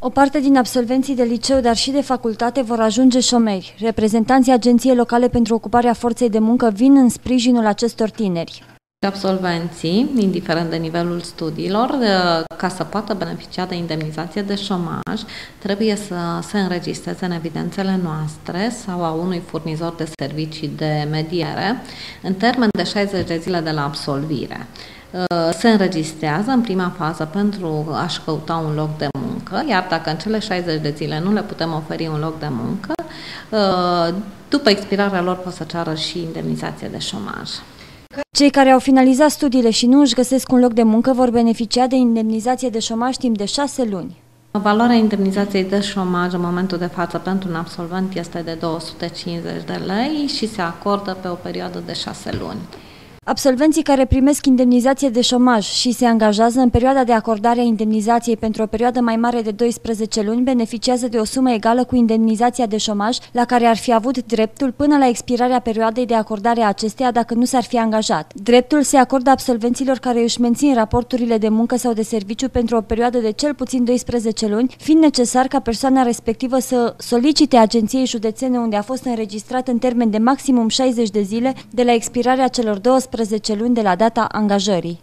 O parte din absolvenții de liceu, dar și de facultate vor ajunge șomeri. Reprezentanții Agenției Locale pentru Ocuparea Forței de Muncă vin în sprijinul acestor tineri. Absolvenții, indiferent de nivelul studiilor, ca să poată beneficia de indemnizație de șomaj, trebuie să se înregistreze în evidențele noastre sau a unui furnizor de servicii de mediere în termen de 60 de zile de la absolvire. Se înregistrează în prima fază pentru a-și căuta un loc de muncă, iar dacă în cele 60 de zile nu le putem oferi un loc de muncă, după expirarea lor pot să ceară și indemnizație de șomaj. Cei care au finalizat studiile și nu își găsesc un loc de muncă vor beneficia de indemnizație de șomaj timp de șase luni. Valoarea indemnizației de șomaj în momentul de față pentru un absolvent este de 250 de lei și se acordă pe o perioadă de șase luni. Absolvenții care primesc indemnizație de șomaj și se angajează în perioada de acordare a indemnizației pentru o perioadă mai mare de 12 luni beneficiază de o sumă egală cu indemnizația de șomaj la care ar fi avut dreptul până la expirarea perioadei de acordare a acesteia dacă nu s-ar fi angajat. Dreptul se acordă absolvenților care își mențin raporturile de muncă sau de serviciu pentru o perioadă de cel puțin 12 luni, fiind necesar ca persoana respectivă să solicite agenției județene unde a fost înregistrat în termen de maximum 60 de zile de la expirarea celor 12 luni de la data angajării.